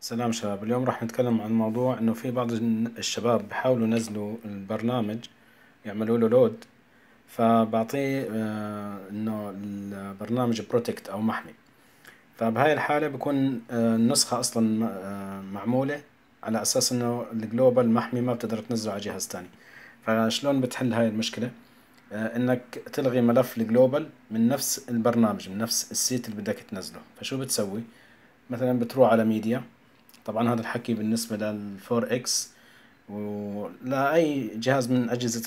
سلام شباب اليوم راح نتكلم عن موضوع إنه في بعض الشباب بحاولوا ينزلوا البرنامج يعملوا له load فبعطيه آه، إنه البرنامج protect أو محمي. فبهاي الحالة بكون آه، النسخة أصلا آه، معمولة على أساس إنه ال global محمي ما بتقدر تنزله على جهاز تاني. فشلون بتحل هاي المشكلة؟ إنك تلغي ملف ال global من نفس البرنامج من نفس ال set اللي بدك تنزله. فشو بتسوي؟ مثلا بتروح على ميديا طبعا هذا الحكي بالنسبة لل four X ولا جهاز من أجهزة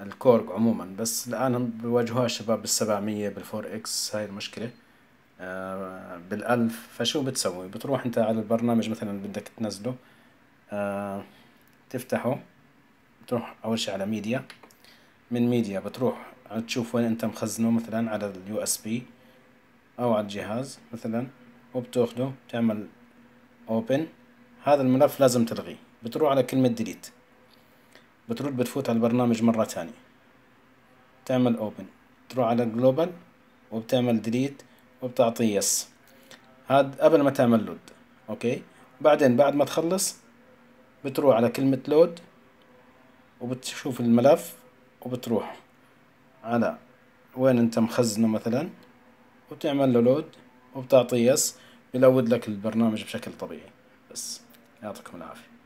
الكورج عموما بس الآن بواجهوها الشباب بالسبعمية بال four X هاي المشكلة. آه، بالألف فشو بتسوي؟ بتروح أنت على البرنامج مثلا اللي بدك تنزله آه، تفتحه بتروح أول شي على ميديا من ميديا بتروح تشوف وين أنت مخزنه مثلا على ال USB أو على الجهاز مثلا. وبتاخده تعمل open هذا الملف لازم تلغيه. بتروح على كلمة delete. بترد بتفوت على البرنامج مرة ثانية. تعمل open تروح على global وبتعمل delete وبتعطيه yes. هاد قبل ما تعمل load أوكي؟ بعدين بعد ما تخلص بتروح على كلمة load وبتشوف الملف وبتروح على وين أنت مخزنه مثلا. وتعمل له لود وبتعطيه يس بيلود لك البرنامج بشكل طبيعي. بس يعطيكم العافية.